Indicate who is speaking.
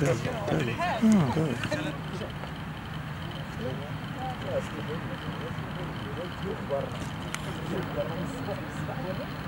Speaker 1: Далі, далі. А, далі.
Speaker 2: Essa é